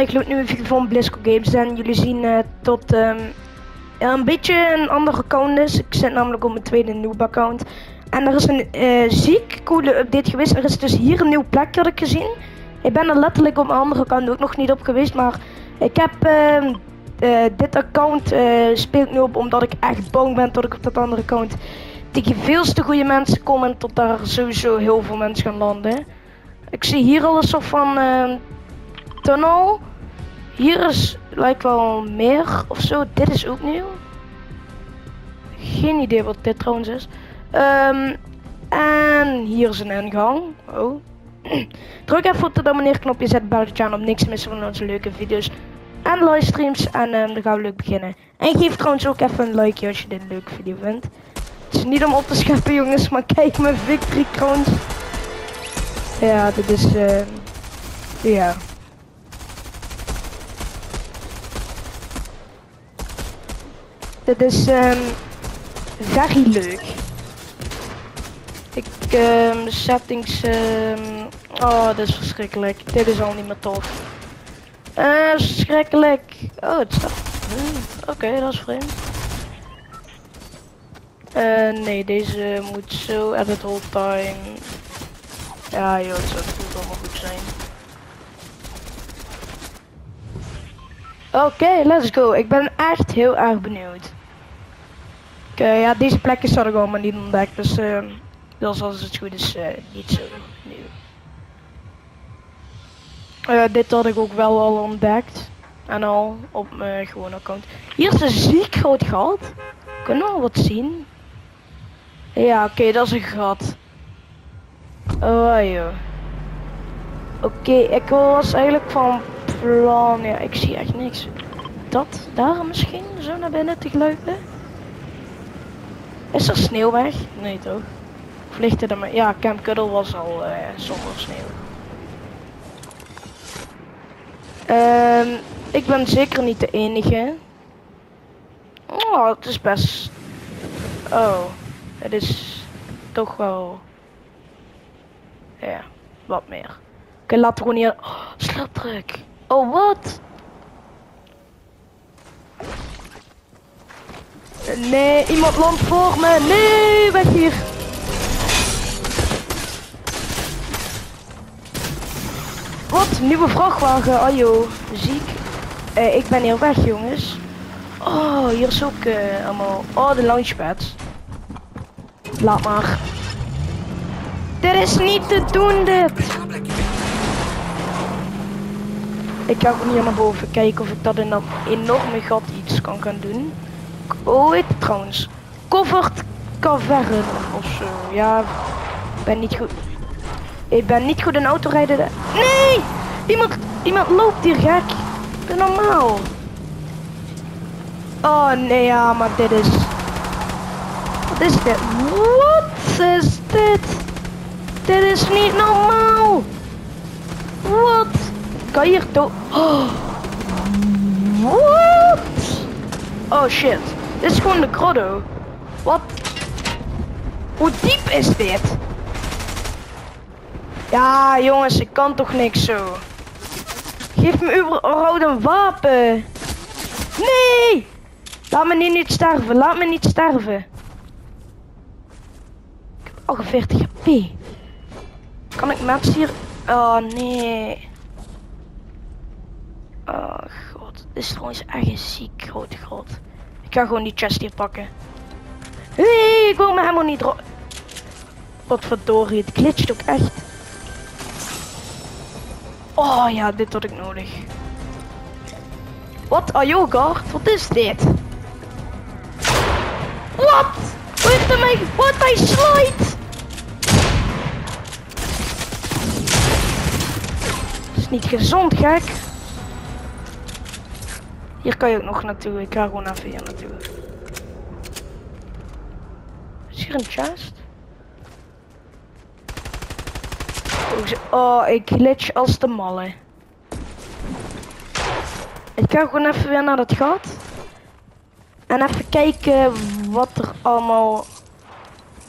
ik gloed nu even van Blisco Games en jullie zien uh, tot um, een beetje een ander account is. Ik zit namelijk op mijn tweede noob account. En er is een uh, ziek coole update geweest. Er is dus hier een nieuw plekje had ik gezien. Ik ben er letterlijk op mijn andere account ook nog niet op geweest, maar ik heb uh, dit account speelt nu op omdat ik echt bang ben dat ik op dat andere account tegen veel te goede mensen kom en tot daar sowieso heel veel mensen gaan landen. Ik zie hier al een soort van ehm, tunnel. Hier is lijkt wel meer of zo. Dit is ook nieuw. Geen idee wat dit trouwens is. Um, en hier is een ingang. Oh. Druk even op het abonneerknopje, zet belletje aan om niks te missen van onze leuke video's en livestreams. En um, dan gaan we leuk beginnen. En geef trouwens ook even een like als je dit een leuke video vindt. Het is niet om op te scheppen jongens, maar kijk mijn victory trouwens. Ja, dit is... Uh, ja. Dit is um, very leuk. Ik, um, settings, um, oh, dit is verschrikkelijk. Dit is al niet meer tof. Uh, verschrikkelijk. Oh, het staat, hmm, oké, dat is vreemd. Uh, nee, deze moet zo the whole time. Ja joh, het zou allemaal goed zijn. Oké, let's go. Ik ben echt heel erg benieuwd. Oké, ja, deze plekjes had ik allemaal niet ontdekt, dus uh, dat is als het goed is uh, niet zo nieuw. Uh, dit had ik ook wel al ontdekt. En al op mijn gewone account. Hier is een ziek groot gat. Kunnen we wat zien? Ja, oké, dat is een gat. Oh joh. Oké, ik was eigenlijk van plan. Ja, ik zie echt niks. Dat daar misschien zo naar binnen te gluipen. Is er sneeuw weg? Nee toch? Of ligt er maar? Ja, Camp Cuddle was al uh, zonder sneeuw. Um, ik ben zeker niet de enige. Oh, het is best. Oh, het is toch wel ja, wat meer. Oké, okay, laat gewoon hier. Oh, slapdruk. Oh, wat? Nee, iemand landt voor me. Nee, weg hier. Wat? Nieuwe vrachtwagen. Oh joh, ziek. Eh, ik ben hier weg, jongens. Oh, hier is ook uh, allemaal... Oh, de launchpads. Laat maar. Dit is niet te doen, dit. Ik ga ook niet naar boven kijken of ik dat in dat enorme gat iets kan gaan doen. Oh, het trouwens? Covered cavern of. Ja, ik ben niet goed. Ik ben niet goed in autorijden. Nee! Iemand, iemand loopt hier gek. Doe normaal. Oh nee, ja, maar dit is... Wat is dit? Wat is dit? Dit is niet normaal. Wat? Kan hier toch? Wat? Oh shit. Dit is gewoon de grotto. Wat? Hoe diep is dit? Ja, jongens, ik kan toch niks zo. Geef me überhaupt een wapen. Nee! Laat me niet, niet sterven. Laat me niet sterven. Ik heb 48 HP. Kan ik mensen hier... Oh, nee. Oh, god. Dit is trouwens echt een ziek grote grot. Ik ga gewoon die chest hier pakken. Nee, ik wil me helemaal niet... Wat verdorie, het glitcht ook echt. Oh ja, dit had ik nodig. Wat? Oh joh, guard. Wat is dit? Wat? Hoe heeft hij. Wat? Hij slide! is niet gezond, gek. Hier kan je ook nog naartoe. Ik ga gewoon even hier naartoe. Is hier een chest? Oh, ik glitch als de malle. Ik ga gewoon even weer naar dat gat. En even kijken wat er allemaal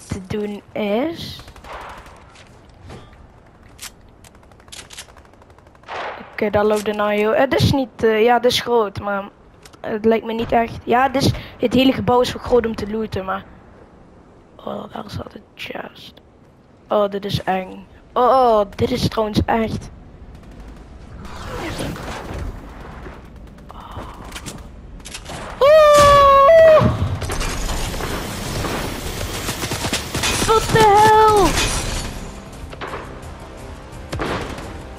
te doen is. Oké, daar loopt de Nayo. Het is niet, uh, ja, dit is groot, maar het lijkt me niet echt. Ja, dit is, het hele gebouw is voor groot om te looten, maar... Oh, daar zat het chest. Oh, dit is eng. Oh, oh, dit is trouwens echt. Wat de hel?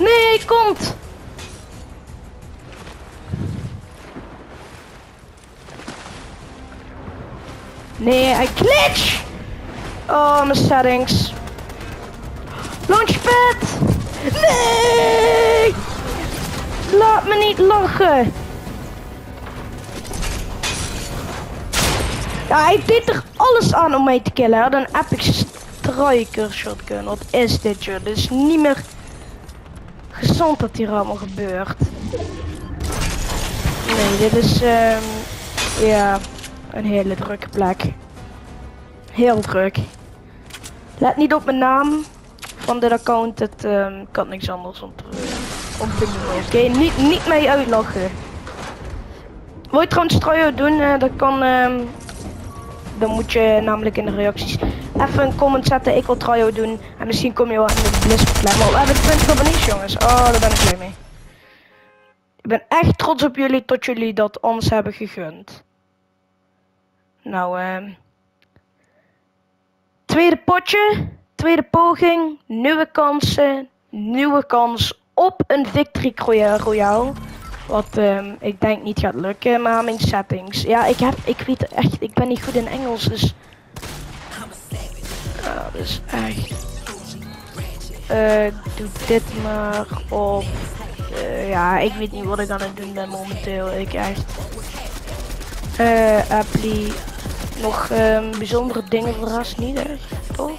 Nee, hij komt! Nee, hij glitch! Oh, mijn settings. Launchpad! Nee! Laat me niet lachen! Ja, hij deed er alles aan om mij te killen. Hij had een epic striker shotgun. Wat is dit, joh? Dit is niet meer gezond dat hier allemaal gebeurt. Nee, dit is, um, ja, een hele drukke plek. Heel druk. Let niet op mijn naam van dit account. Het um, kan niks anders om te, doen. Oké, niet, niet mee uitlachen. Wil je trouwens doen? Uh, dat kan um, dan moet je namelijk in de reacties even een comment zetten. Ik wil trio doen. En misschien kom je wel in de. Oh, we hebben 20 abonnees jongens. Oh, daar ben ik blij mee. Ik ben echt trots op jullie tot jullie dat ons hebben gegund. Nou, eh. tweede potje. Tweede poging. Nieuwe kansen. Nieuwe kans op een victory royale. Wat um, ik denk niet gaat lukken, maar mijn settings. Ja, ik heb, ik weet echt, ik ben niet goed in Engels, dus... Ja, dus echt... Uh, doe dit maar op... Uh, ja, ik weet niet wat ik aan het doen ben momenteel. Ik echt... Uh, apply... Nog um, bijzondere dingen verrast niet? Toch?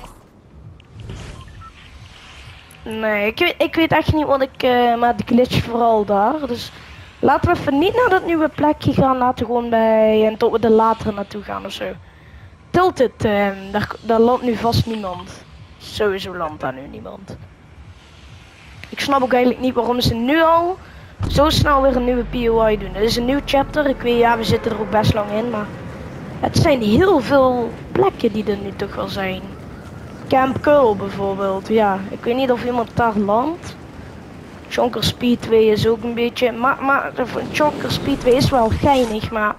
Nee, ik weet, ik weet echt niet wat ik... Uh, maar de glitch vooral daar, dus... Laten we even niet naar dat nieuwe plekje gaan. Laten we gewoon bij en tot we er later naartoe gaan of zo. Tilted, uh, daar, daar landt nu vast niemand. Sowieso landt daar nu niemand. Ik snap ook eigenlijk niet waarom ze nu al zo snel weer een nieuwe POI doen. Het is een nieuw chapter. Ik weet, ja, we zitten er ook best lang in, maar het zijn heel veel plekken die er nu toch wel zijn. Camp Curl bijvoorbeeld, ja. Ik weet niet of iemand daar landt. Chonker Speedway is ook een beetje... Maar, maar Chonker Speedway is wel geinig, maar...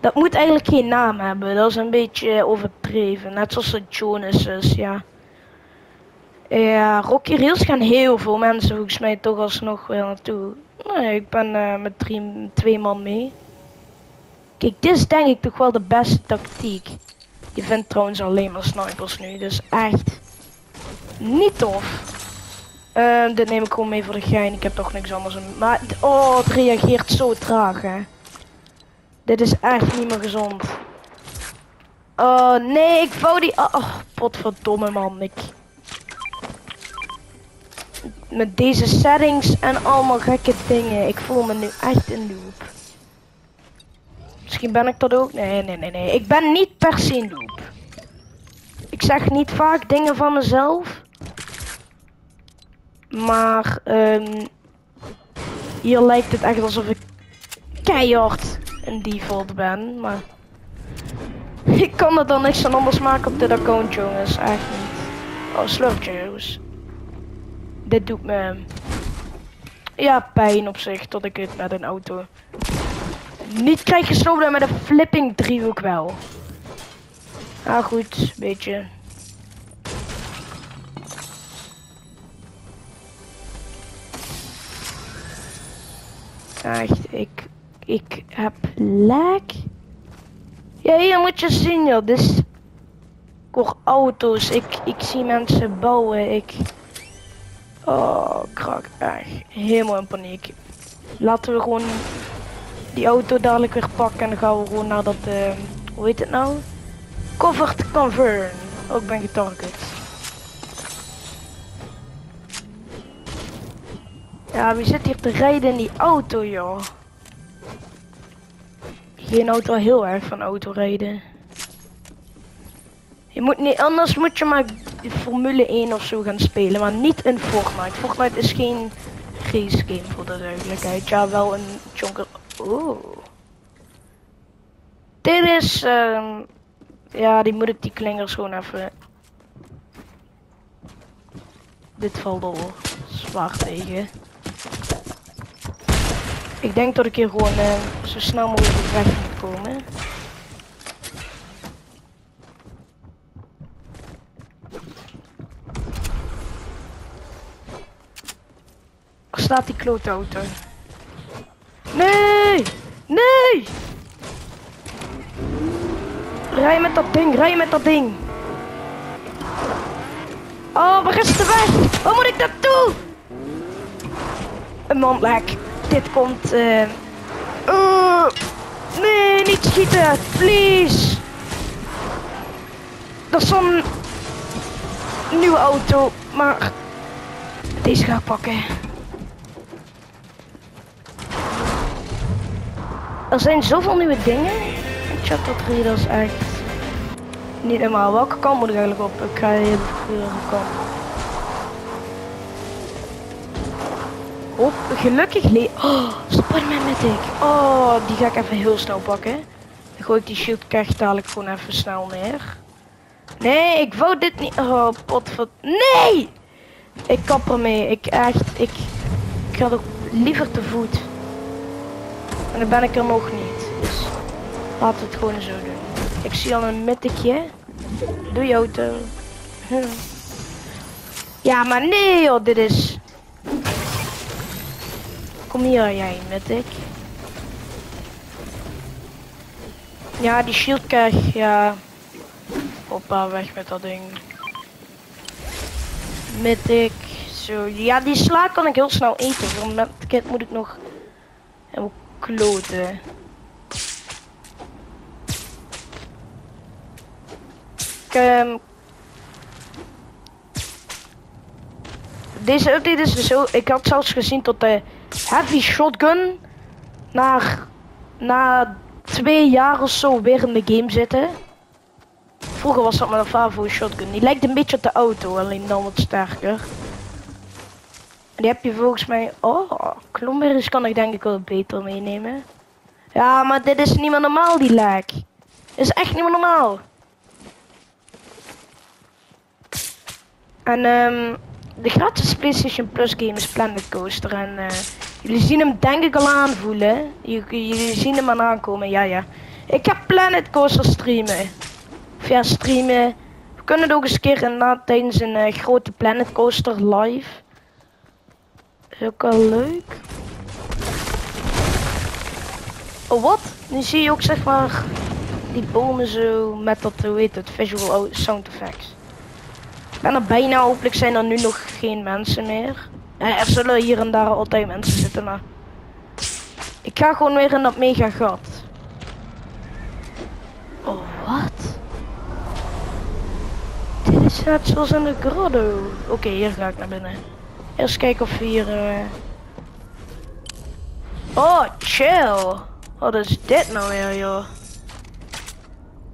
Dat moet eigenlijk geen naam hebben. Dat is een beetje overdreven. Net zoals de Jonas ja. Ja, Rocky Rails gaan heel veel mensen volgens mij toch alsnog wel naartoe. Nee, ik ben uh, met drie, twee man mee. Kijk, dit is denk ik toch wel de beste tactiek. Je vindt trouwens alleen maar snipers nu, dus echt niet tof. Uh, dit neem ik gewoon mee voor de gein. Ik heb toch niks anders. Maar, oh, het reageert zo traag, hè. Dit is echt niet meer gezond. Oh, nee, ik wou die... Oh, oh potverdomme, man. Ik... Met deze settings en allemaal gekke dingen. Ik voel me nu echt in loop. Misschien ben ik dat ook. Nee, nee, nee, nee. Ik ben niet per se in loop. Ik zeg niet vaak dingen van mezelf. Maar um, hier lijkt het echt alsof ik keihard een default ben. Maar ik kan er dan niks aan anders maken op dit account jongens. Echt niet. Oh slurpjes. Dit doet me ja, pijn op zich tot ik het met een auto niet krijg gesloten met een flipping driehoek wel. Ah goed, beetje. Echt, ik, ik heb lek. Ja, hier moet je zien, joh. Dit is... Auto's. Ik, ik zie mensen bouwen. Ik... Oh, krak. Echt. Helemaal in paniek. Laten we gewoon die auto dadelijk weer pakken. En dan gaan we gewoon naar dat... Uh, hoe heet het nou? Covered Cavern. Ook ben getarget. Ja, wie zit hier te rijden in die auto, joh? Geen auto heel erg van auto rijden. Je moet niet, anders moet je maar Formule 1 of zo gaan spelen, maar niet in Fortnite. Fortnite is geen race game voor de duidelijkheid. Ja, wel een jonker. Oeh. Dit is, ehm ja, die moet ik die klingers gewoon even. Dit valt al zwaar tegen. Ik denk dat ik hier gewoon eh, zo snel mogelijk weg moet komen. Staat die klote auto? Nee! Nee! Rij met dat ding, rij met dat ding. Oh, waar is de weg? Waar moet ik naartoe? Een mandlek. Dit komt... eh oh, nee, niet schieten. Please. Dat is zo'n nieuwe auto. Maar deze ga ik pakken. Er zijn zoveel nieuwe dingen. Chapter 3, dat is echt niet helemaal. Welke kant moet ik eigenlijk op? Ik ga hier vorige kant. Op, gelukkig le... Oh, Spiderman met ik. Oh, die ga ik even heel snel pakken. Dan gooi ik die shield krijg dadelijk gewoon even snel neer. Nee, ik wou dit niet. Oh, potver... Nee! Ik kap ermee. Ik echt, ik, ik ga toch liever te voet. Dan ben ik er nog niet. Dus het gewoon zo doen. Ik zie al een mittekje. Doe je auto. Ja, maar nee joh, dit is... Kom hier jij, mittek. Ja, die shield krijg ja. Hoppa, weg met dat ding. Mythic. Zo, ja, die sla kan ik heel snel eten. Want met kit moet ik nog kloten. Ik, ehm, Deze update is dus zo. Ik had zelfs gezien tot de heavy shotgun na, na twee jaar of zo weer in de game zitten. Vroeger was dat mijn Favo shotgun. Die lijkt een beetje op de auto, alleen dan wat sterker. Die heb je volgens mij... Oh, klomberries kan ik denk ik wel beter meenemen. Ja, maar dit is niet meer normaal, die lag. Is echt niet meer normaal. En ehm de gratis PlayStation Plus game is Planet Coaster. En eh, jullie zien hem denk ik al aanvoelen. Jullie zien hem aan aankomen, ja ja. Ik ga Planet Coaster streamen. Of ja, streamen. We kunnen het ook eens een keer inderdaad tijdens een eh, grote Planet Coaster live. Is ook wel leuk. Oh wat? Nu zie je ook zeg maar die bomen zo met dat, hoe het, visual sound effects. Ik ben er bijna, hopelijk zijn er nu nog geen mensen meer. Er zullen hier en daar altijd mensen zitten, maar... Ik ga gewoon weer in dat mega gat. Oh, wat? Dit is net zoals in de grotto. Oké, hier ga ik naar binnen. Eerst kijken of hier... eh, Oh, chill. Wat is dit nou weer, joh?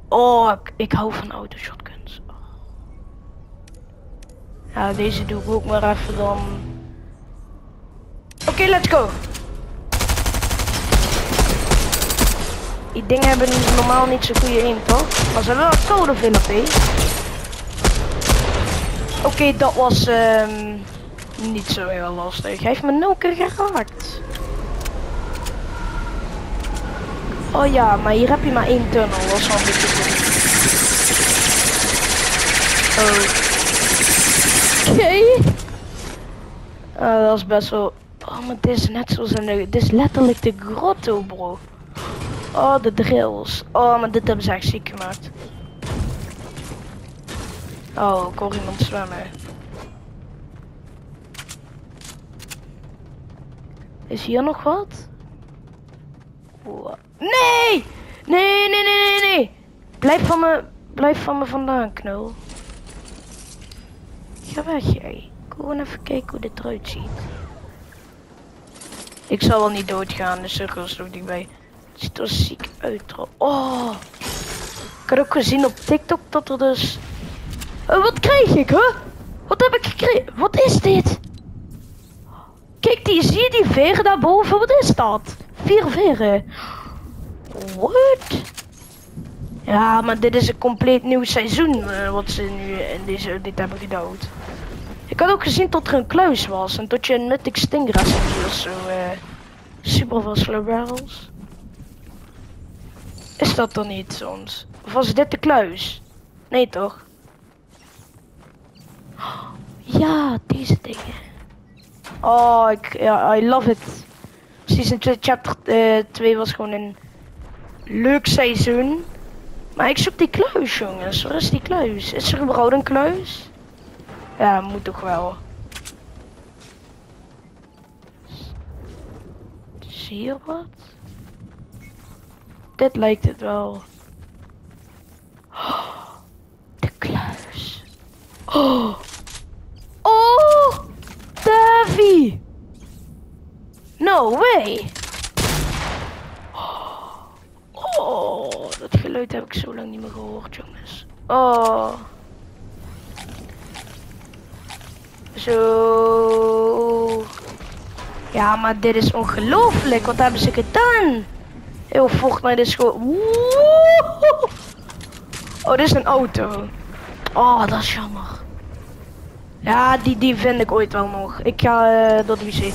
Oh, ik, hou van auto shotguns. Ja, deze doe ik ook maar even dan. Oké, let's go. Die dingen hebben normaal niet zo goede aim, toch? Maar ze hebben wel code veel AP. Oké, dat was ehm, niet zo heel lastig. Hij heeft me nul keer geraakt. Oh ja, maar hier heb je maar één tunnel. Dat is wel een. Oké. Ah, dat is best wel... Oh, maar dit is net zoals een... Dit is letterlijk de grotto, bro. Oh, de drills. Oh, maar dit hebben ze echt ziek gemaakt. Oh, ik hoor iemand zwemmen. Is hier nog wat? Wa- Nee! Nee, nee, nee, nee, nee! Blijf van me, blijf van me vandaan, knul. Ga weg, jij. Ik wil gewoon even kijken hoe dit eruit ziet. Ik zal wel niet doodgaan, de cirkel is nog dichtbij. Het ziet er ziek uit, hoor. Oh! Ik had ook gezien op TikTok dat er dus... Eh, wat krijg ik, hè? Wat heb ik gekregen? Wat is dit? Kijk, die, zie je die veren daarboven? Wat is dat? Vier veren. What? Ja, maar dit is een compleet nieuw seizoen uh, wat ze nu in deze, dit hebben gedaan. Ik had ook gezien dat er een kluis was en dat je een mythic stingray of zo. Uh, super veel slow barrels. Is dat dan niet soms? Of was dit de kluis? Nee toch? Ja, deze dingen. Oh, ik, ja, I love it. Season 2, chapter uh, 2 was gewoon een leuk seizoen. Maar ik zoek die kluis, jongens. Waar is die kluis? Is er überhaupt een kluis? Ja, moet toch wel. Zie je wat? Dit lijkt het wel. De kluis. Oh! Davy! No way! Oh, dat geluid heb ik zo lang niet meer gehoord, jongens. Oh. Zo. Ja, maar dit is ongelooflijk. Wat hebben ze gedaan? Heel Fortnite is gewoon... Oh, dit is een auto. Oh, dat is jammer. Ja, die, die vind ik ooit wel nog. Ik ga uh, dat wc.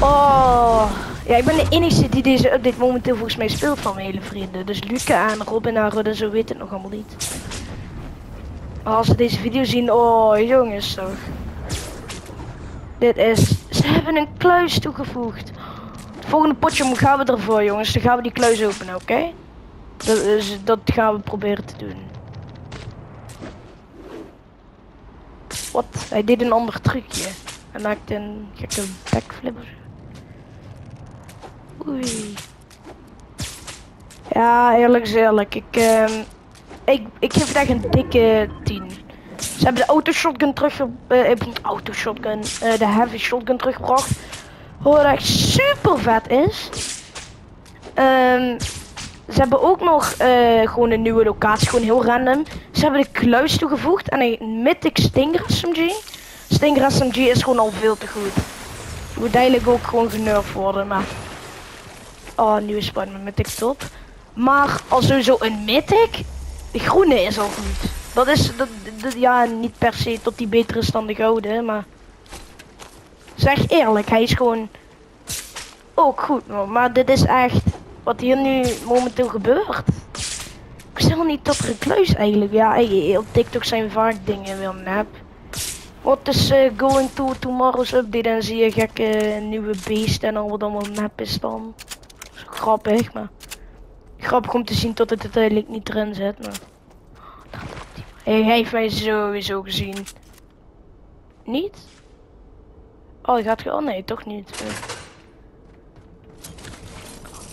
Oh. Ja, ik ben de enige die deze update momenteel volgens mij speelt van mijn hele vrienden. Dus Luca en Robin en Rudde, zo weet het nog allemaal niet. Als ze deze video zien, oh jongens toch. Dit is, ze hebben een kluis toegevoegd. Het volgende potje gaan we ervoor jongens, dan gaan we die kluis openen, oké? Dat, is, dat gaan we proberen te doen. Wat? Hij deed een ander trucje. Hij maakte een gekke backflip of Oei. Ja, eerlijk eerlijk. Ik, uh, ik, ik geef het echt een dikke 10. Ze hebben de auto shotgun terug, uh, auto shotgun, uh, de heavy shotgun teruggebracht. Wat echt super vet is. Um, ze hebben ook nog uh, gewoon een nieuwe locatie, gewoon heel random. Ze hebben de kluis toegevoegd en een Mythic Stinger SMG. Stinger SMG is gewoon al veel te goed. Moet eigenlijk ook gewoon genurfd worden, maar... Oh, nieuwe Spider-Man Mythic top. Maar als sowieso een Mythic, de groene is al goed. Dat is, dat, ja, niet per se tot die beter is dan de gouden, maar... Zeg eerlijk, hij is gewoon ook goed, maar dit is echt wat hier nu momenteel gebeurt. Ik zeg wel niet dat er een kluis eigenlijk. Ja, op TikTok zijn vaak dingen wel nep. Wat is uh, going to tomorrow's update en zie je gekke nieuwe beesten en al wat allemaal nep is dan. Grappig, maar grappig om te zien tot het uiteindelijk niet erin zit. Maar... Hij heeft mij sowieso gezien. Niet? Oh, hij gaat gewoon. Nee, toch niet.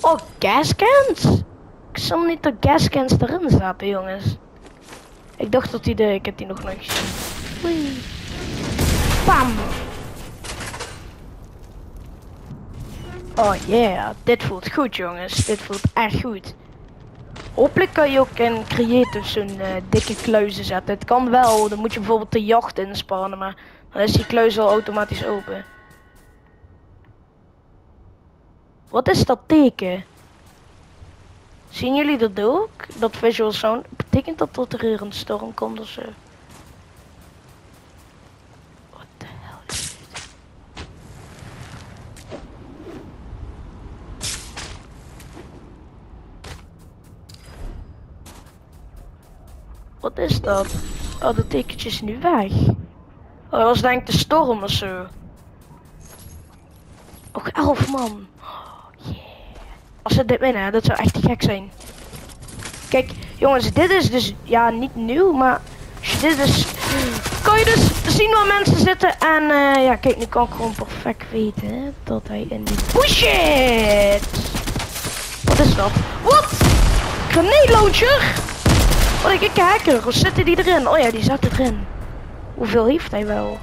Oh, gascans? Ik zal niet dat gascans erin zaten, jongens. Ik dacht dat hij de... Ik heb die nog nooit gezien. Bam! Oh yeah, dit voelt goed jongens. Dit voelt echt goed. Hopelijk kan je ook in creative zo'n uh, dikke kluizen zetten. Het kan wel, dan moet je bijvoorbeeld de jacht inspannen, maar dan is die kluis al automatisch open. Wat is dat teken? Zien jullie dat ook? Dat visual sound? Betekent dat dat er een storm komt of zo? Wat de hel is dit? Wat is dat? Oh, dat tekentje is nu weg. Oh, dat was denk ik de storm of zo. Ook elf man. Als ze dit winnen, dat zou echt gek zijn. Kijk, jongens, dit is dus, ja, niet nieuw, maar dit is, kan je dus zien waar mensen zitten. En uh, ja, kijk, nu kan ik gewoon perfect weten dat hij in die bullshit. Wat is dat? Wat? Grenade launcher? Wat ik, hacker, hoe zitten die erin? Oh ja, die zat erin. Hoeveel heeft hij wel?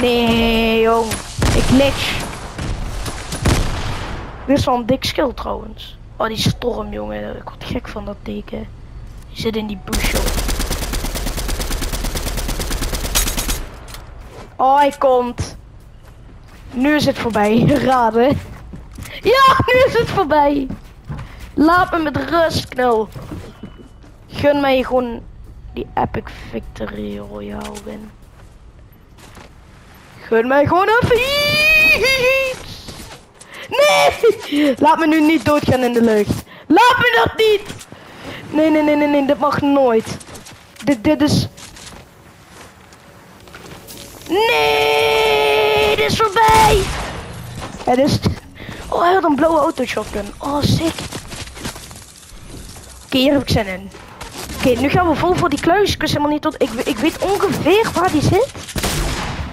Nee, jong. Ik glitch. Dit is wel een dik skill trouwens. Oh, die storm, jongen. Ik word gek van dat teken. Die zit in die bush, Oh, hij komt. Nu is het voorbij. Raden. Ja, nu is het voorbij. Laat me met rust, knul. Gun mij gewoon die epic victory royale win. Gun mij gewoon iets. Nee! Laat me nu niet doodgaan in de lucht. Laat me dat niet! Nee, nee, nee, nee, nee, dit mag nooit. Dit, dit is... Nee, dit is voorbij! Het is... Oh, hij had een blauwe auto shotgun. Oh, sick. Oké, hier heb ik zin in. Oké, nu gaan we vol voor die kluis. Ik wist helemaal niet tot... Ik, ik weet ongeveer waar die zit.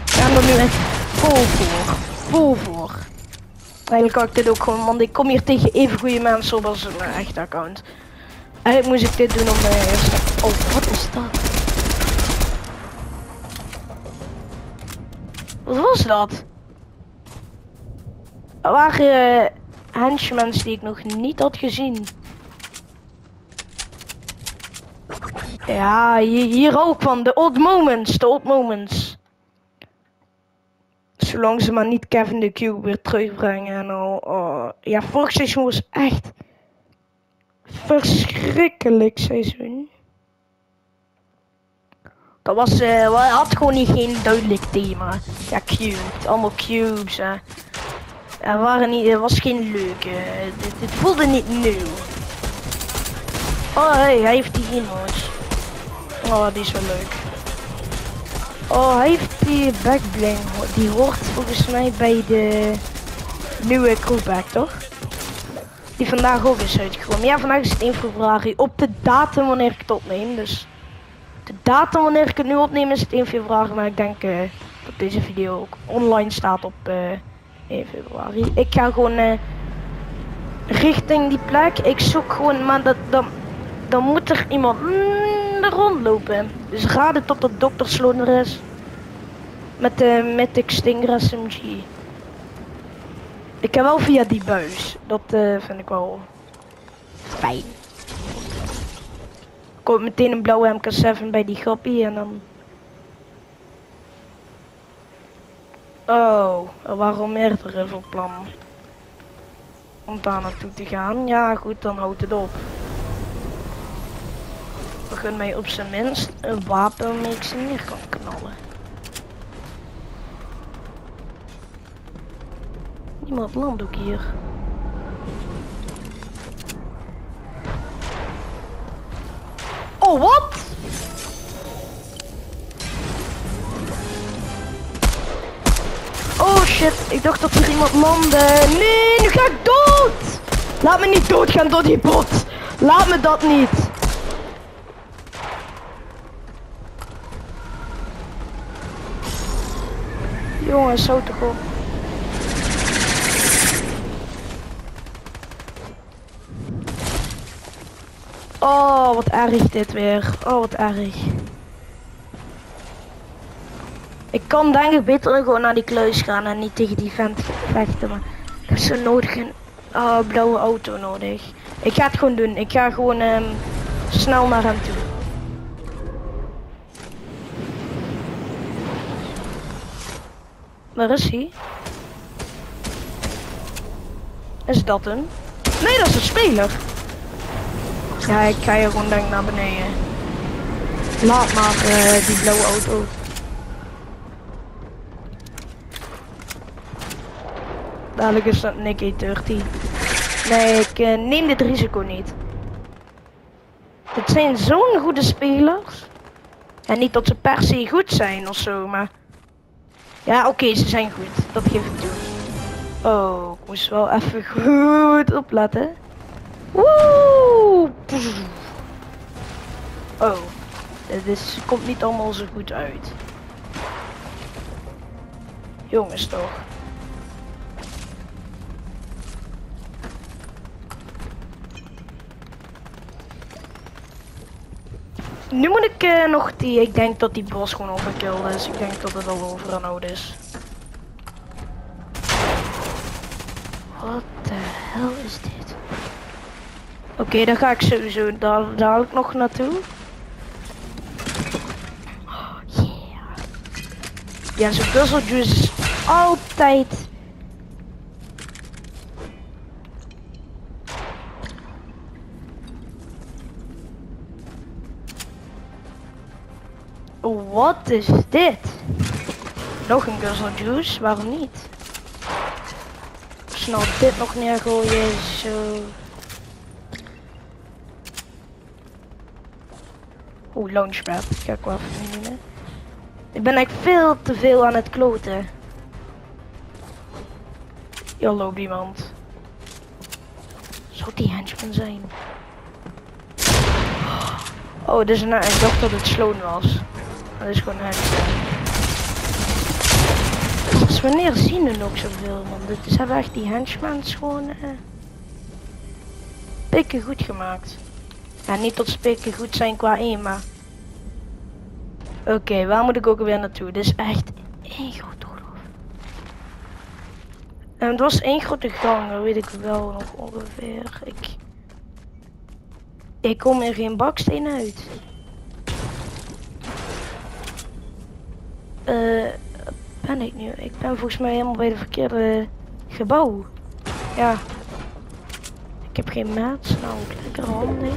We gaan er nu echt vol voor. Vol voor. Eigenlijk kan ik dit ook gewoon, want ik kom hier tegen even goede mensen op als een uh, echte account. Eigenlijk moest ik dit doen om mijn eerste... Oh, wat is dat? Wat was dat? Er waren uh, die ik nog niet had gezien. Ja, hier, ook van. De old moments, de old moments. Zolang ze maar niet Kevin de Cube weer terugbrengen en al. Oh. Ja, vorig seizoen was echt verschrikkelijk seizoen. Dat was, uh, had gewoon niet geen duidelijk thema. Ja, cube, allemaal cubes. Hè. Er waren niet, er was geen leuke. Dit, dit voelde niet nieuw. Oh, hey, hij heeft die emotes. Oh, die is wel leuk. Oh, hij heeft die backbling. Die hoort volgens mij bij de nieuwe crewback, toch? Die vandaag ook is uitgekomen. Ja, vandaag is het 1 februari. Op de datum wanneer ik het opneem. Dus de datum wanneer ik het nu opneem is het 1 februari. Maar ik denk uh, dat deze video ook online staat op uh, 1 februari. Ik ga gewoon uh, richting die plek. Ik zoek gewoon, maar dat, dan, dan moet er iemand mm, er rondlopen. Dus raden tot de doktersloon er is. Met de Mythic Stinger SMG. Ik heb wel via die buis. Dat uh, vind ik wel fijn. Komt meteen een blauwe MK7 bij die grappie en dan... Oh, waren meerdere van plan. Om daar naartoe te gaan. Ja goed, dan houdt het op. Kunnen mij op zijn minst een wapen waarmee ik kan knallen. Niemand landt ook hier. Oh, wat? Oh shit, ik dacht dat er iemand landde. Nee, nu ga ik dood! Laat me niet doodgaan door die bot. Laat me dat niet. Jongens, zo op. Oh, wat erg dit weer. Oh, wat erg. Ik kan denk ik beter gewoon naar die kluis gaan en niet tegen die vent vechten. Maar ik heb zo nodig een oh, blauwe auto nodig. Ik ga het gewoon doen. Ik ga gewoon um, snel naar hem toe. Waar is hij? Is dat een? Nee, dat is een speler. Ja, ik ga hier gewoon denk naar beneden. Laat maar uh, die blauwe auto. Dadelijk is dat Nicky 30. Nee, ik uh, neem dit risico niet. Het zijn zo'n goede spelers. En niet dat ze per se goed zijn of zo, maar... Ja, oké, ze zijn goed. Dat geef ik toe. Oh, ik moest wel even goed opletten. Woe! Oh, dit is, komt niet allemaal zo goed uit. Jongens toch. Nu moet ik uh, nog die, ik denk dat die bos gewoon overkill is. Ik denk dat het al over oud is. Wat de hel is dit? Oké, dan ga ik sowieso daar dadelijk nog naartoe. Oh, yeah. Ja, zo'n puzzle is altijd Wat is dit? Nog een guzzle juice, waarom niet? Snel dit nog neergooien, zo. Oeh, launchpad. Ik wel even. Ik ben echt veel te veel aan het kloten. Hier loopt iemand. Zou die henchman zijn? Oh, dus nou, ik dacht dat het Sloan was. Dat is gewoon henchman. Dus wanneer zien we nog zoveel, man? Dit is, hebben echt die henchmans gewoon... Uh, pikken goed gemaakt. Ja, niet dat spikken goed zijn qua één, maar... Oké, waar moet ik ook weer naartoe? Dit is echt één grote geloof. En het was één grote gang, dat weet ik wel nog ongeveer. Ik... Ik kom er geen baksteen uit. Eh, ben ik nu? Ik ben volgens mij helemaal bij de verkeerde gebouw. Ja. Ik heb geen maat, nou lekker handig.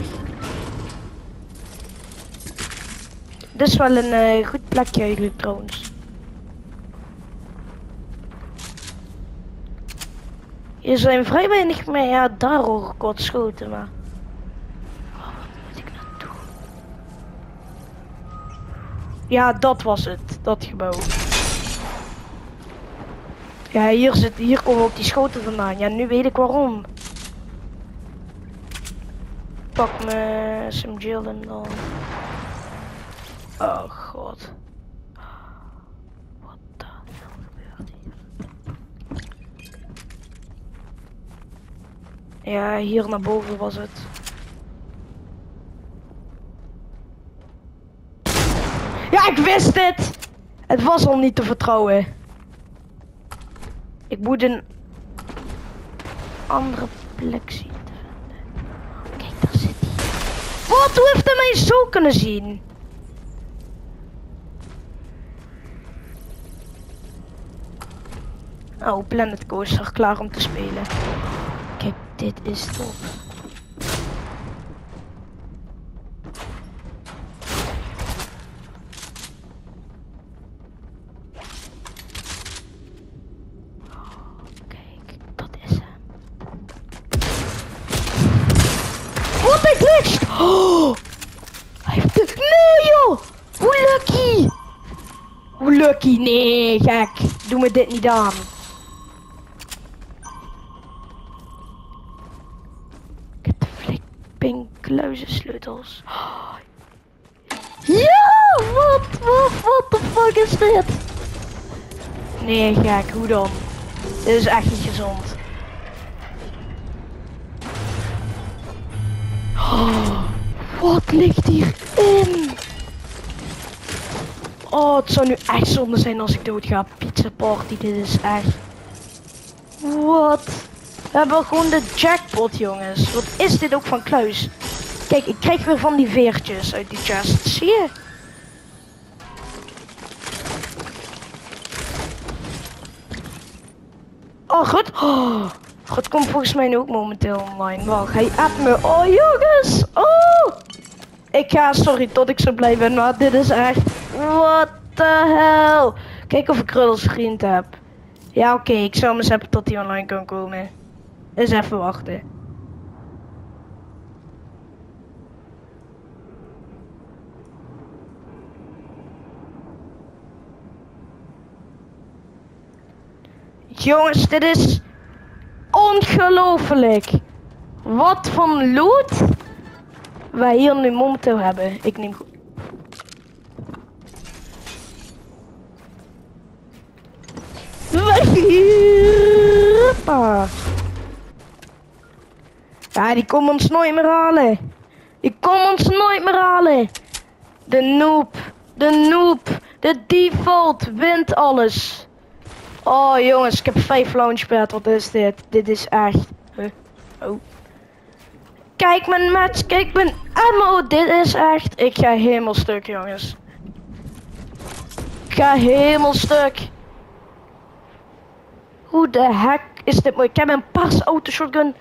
Dit is wel een uh, goed plekje eigenlijk trouwens. Hier zijn vrij weinig meer, ja daar hoor ik wat schoten maar. Ja, dat was het, dat gebouw. Ja, hier, zit, hier komen ook die schoten vandaan. Ja, nu weet ik waarom. Pak me some en dan. Oh god. Wat de hel gebeurt hier? Ja, hier naar boven was het. Ja, ik wist het! Het was al niet te vertrouwen. Ik moet een andere plek zien te vinden. Kijk, daar zit hij. Wat? Hoe heeft hij mij zo kunnen zien? Oh, Planet Coaster klaar om te spelen. Kijk, dit is top. Dit niet aan. sleutels. Ja, wat, wat, wat de fuck is dit? Nee, gek, hoe dan? Dit is echt niet gezond. Oh, wat ligt hierin? Oh, het zou nu echt zonde zijn als ik dood ga. Pizza party, dit is echt... Wat? We hebben gewoon de jackpot, jongens. Wat is dit ook van Kluis? Kijk, ik krijg weer van die veertjes uit die chest. Zie je? Oh, goed. Oh, goed komt volgens mij ook momenteel online. Wacht, hij appt me. Oh, jongens. Oh. Ik ga, sorry tot ik zo blij ben, maar dit is echt... What the hell? Kijk of ik Ruddles vriend heb. Ja, oké. ik zal hem eens hebben tot hij online kan komen. Eens even wachten. Jongens, dit is ongelooflijk. Wat voor loot wij hier nu momenteel hebben. Ik neem goed. Ja, die komen ons nooit meer halen. Die komen ons nooit meer halen. De noob, de noob, de default wint alles. Oh jongens, ik heb vijf launchpad. Wat is dit? Dit is echt... Oh. Kijk mijn match, kijk mijn ammo. Dit is echt... Ik ga helemaal stuk jongens. Ik ga helemaal stuk. Hoe de heck is dit mooi? Ik heb een paarse auto shotgun.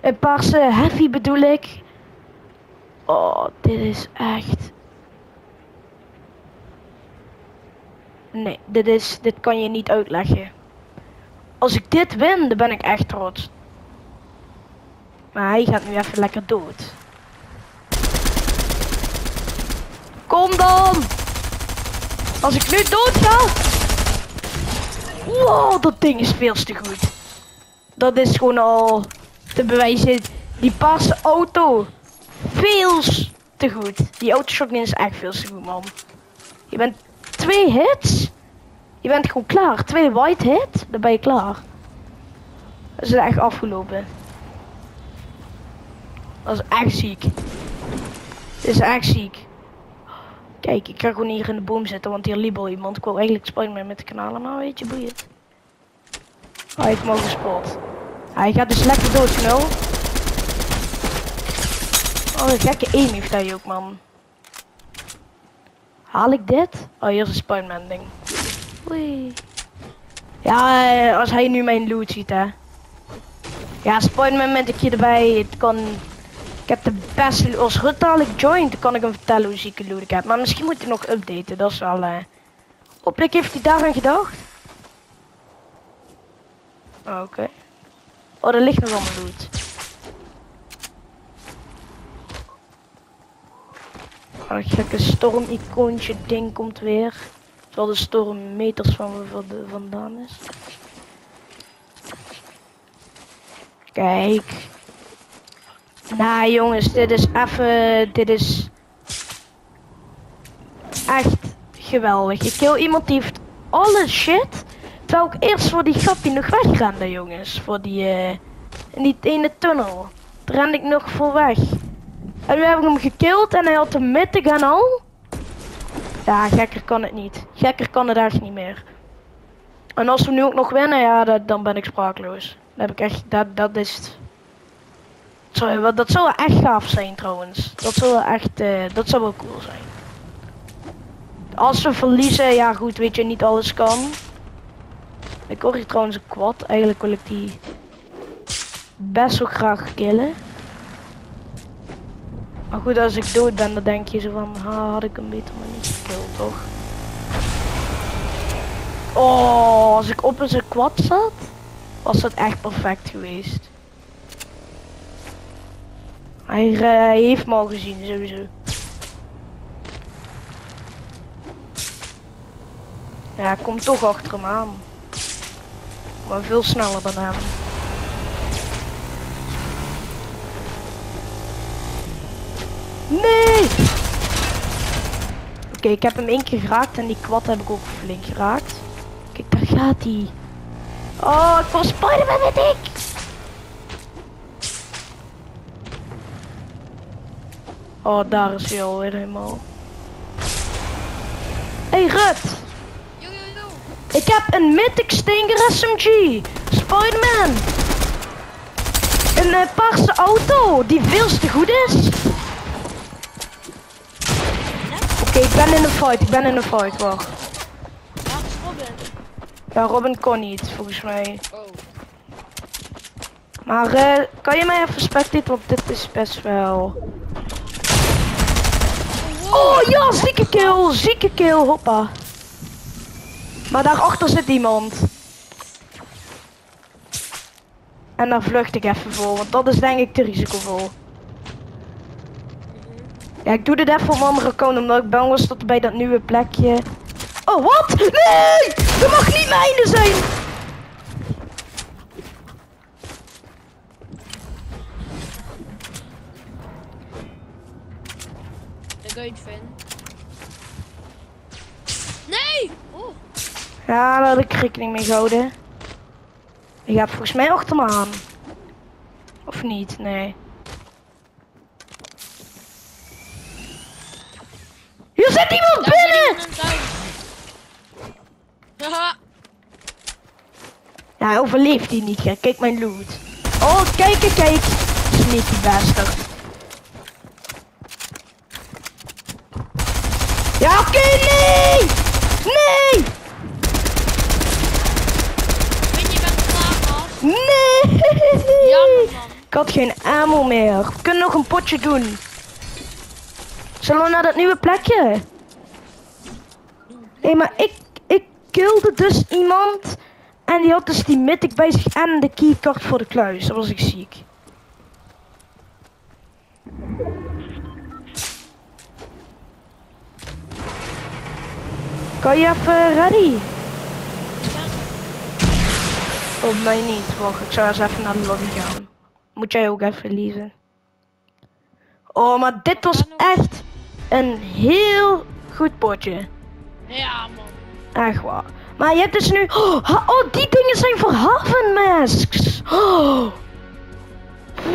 Een paarse heavy bedoel ik. Oh, dit is echt... Nee, dit, is, dit kan je niet uitleggen. Als ik dit win, dan ben ik echt trots. Maar hij gaat nu even lekker dood. Kom dan! Als ik nu dood ga... Wow, dat ding is veel te goed. Dat is gewoon al te bewijzen. Die paarse auto. Veel te goed. Die autoshotgun is echt veel te goed, man. Je bent twee hits. Je bent gewoon klaar. Twee white hits, dan ben je klaar. Dat is echt afgelopen. Dat is echt ziek. Dit is echt ziek. Kijk, ik ga gewoon hier in de boom zitten, want hier liep al iemand. Ik wil eigenlijk Spider-Man met de kanalen, maar weet je, boeiend. Oh, hij heeft me gespot. Hij gaat dus lekker dood, snel. Oh, een gekke aim heeft hij ook, man. Haal ik dit? Oh, hier is een Spider-Man ding. Oei. Ja, eh, als hij nu mijn loot ziet, hè. Ja, Spider-Man met een keer erbij. Het kan... Ik heb de beste... Als Rut dadelijk joint, kan ik hem vertellen hoe zieke loot ik heb. Maar misschien moet hij nog updaten. Dat is wel... Uh... Hopelijk heeft hij daaraan gedacht. Oh, Oké. Oh, er ligt nog allemaal loot. Oh, dat gekke storm-icoontje ding komt weer. Terwijl de storm meters van me vandaan is. Kijk. Nou jongens, dit is even... Dit is... Echt geweldig. Ik kill iemand die heeft alle shit. Terwijl ik eerst voor die grappie nog wegrende jongens. Voor die... Uh, in die ene tunnel. Daar rende ik nog voor weg. En nu heb ik hem gekild en hij had de midden gaan al. Ja, gekker kan het niet. Gekker kan het echt niet meer. En als we nu ook nog winnen, ja, dat, dan ben ik sprakeloos. Dan heb ik echt, dat, dat is het. Sorry, dat zou echt gaaf zijn trouwens. Dat zou echt, uh, dat zou wel cool zijn. Als we verliezen, ja goed, weet je, niet alles kan. Ik hoor hier trouwens een quad. Eigenlijk wil ik die best wel graag killen. Maar goed, als ik dood ben, dan denk je zo van, ha, had ik hem beter maar niet toch? Oh, als ik op een kwad zat, was dat echt perfect geweest. Hij, uh, hij heeft me al gezien, sowieso. Ja, ik kom toch achter hem aan. Maar veel sneller dan hem. Nee! Oké, ik heb hem één keer geraakt en die kwad heb ik ook flink geraakt. Kijk, daar gaat hij. Oh, ik was Spider-Man met ik! Oh, daar is hij alweer helemaal. Hey Rut! Ik heb een Mythic Stinger SMG! Spider-Man! Een uh, paarse auto die veel te goed is! Oké, ik ben in een fight, ik ben in een fight, wacht. Waar is Robin? Ja, Robin kon niet, volgens mij. Oh. Maar eh, kan je mij even spectaten, want dit is best wel... Oh ja, zieke kill, zieke kill, hoppa. Maar daarachter zit iemand. En daar vlucht ik even voor, want dat is denk ik te risicovol. Ja, ik doe dit even een andere account, omdat ik bang was dat bij dat nieuwe plekje... Oh, wat? Nee! Dat mag niet mijne zijn! Fan. Nee! Oh. Ja, daar had ik rekening mee gehouden. Je gaat volgens mij achter me aan. Of niet? Nee. Hier zit iemand Daar zit binnen! iemand. Ja, hij overleeft hij niet. Kijk, kijk mijn loot. Oh, kijk, kijk, kijk. Sneaky bastard. Ja, oké, nee! Nee! Weet je, bent klaar, gast. Nee! Jammer, man. Ik had geen ammo meer. We kunnen nog een potje doen. Zullen we naar dat nieuwe plekje? Hé, maar ik, ik kilde dus iemand. En die had dus die mythic bij zich en de keycard voor de kluis. Dat was ik ziek. Kan je even ready? Op mij niet. Wacht, ik zou eens even naar de lobby gaan. Moet jij ook even lezen. Oh, maar dit was echt een heel goed potje. Ja, man. Echt waar. Maar je hebt dus nu... Oh, oh die dingen zijn voor Haven masks. Oh.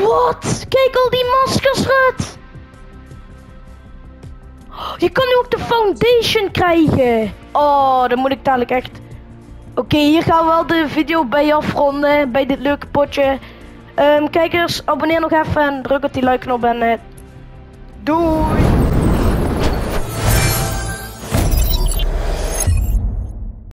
Wat? Kijk al die maskers, Rut. Je kan nu ook de foundation krijgen. Oh, dan moet ik dadelijk echt... Oké, hier gaan we wel de video bij afronden. Bij dit leuke potje. Ehm, kijkers, abonneer nog even en druk op die like knop en... eh, doei!